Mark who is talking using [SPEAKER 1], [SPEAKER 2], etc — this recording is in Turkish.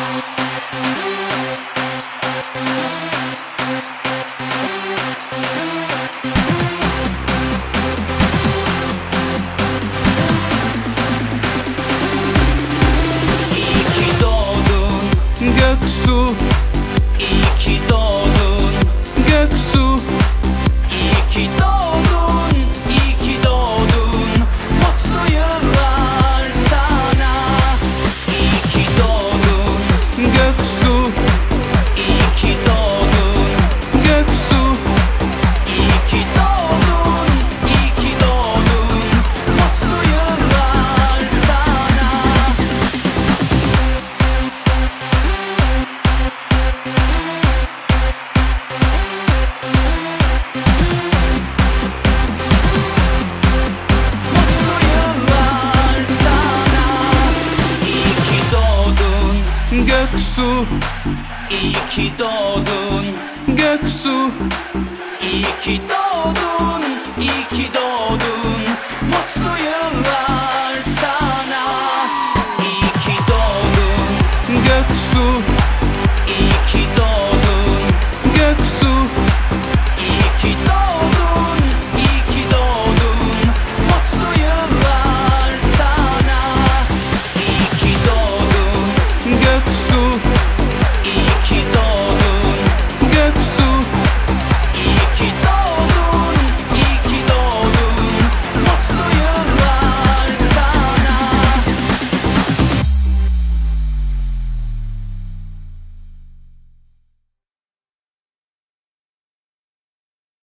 [SPEAKER 1] İyi
[SPEAKER 2] Göksu
[SPEAKER 1] İyi ki doğdun.
[SPEAKER 2] Göksu
[SPEAKER 1] İyi ki doğdun İyi ki doğdun. Mutlu yıllar sana. İyi ki doğdun.
[SPEAKER 2] Göksu